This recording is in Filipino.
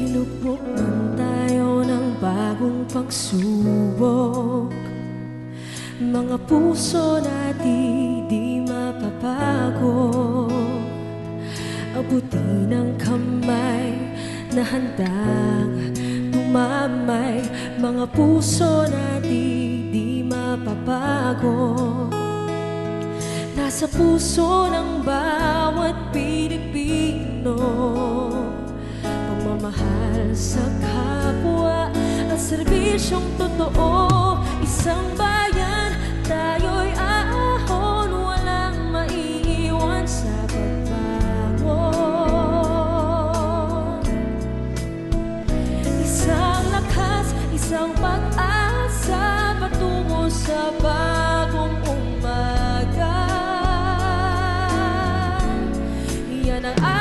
Hinukbok man tayo ng bagong pagsubok. Mga puso natin di mapapago. Abutin ang kamay na handang tumamay Mga puso natin di mapapago. Nasa puso ng bawat Pilipino pagmamahal sa kapwa at serbisyong totoo. Isang bayan tayo'y aahon. Walang maiiwan sa pagbangon isang lakas isang pag-asa patungo sa bagong umaga. Yan ang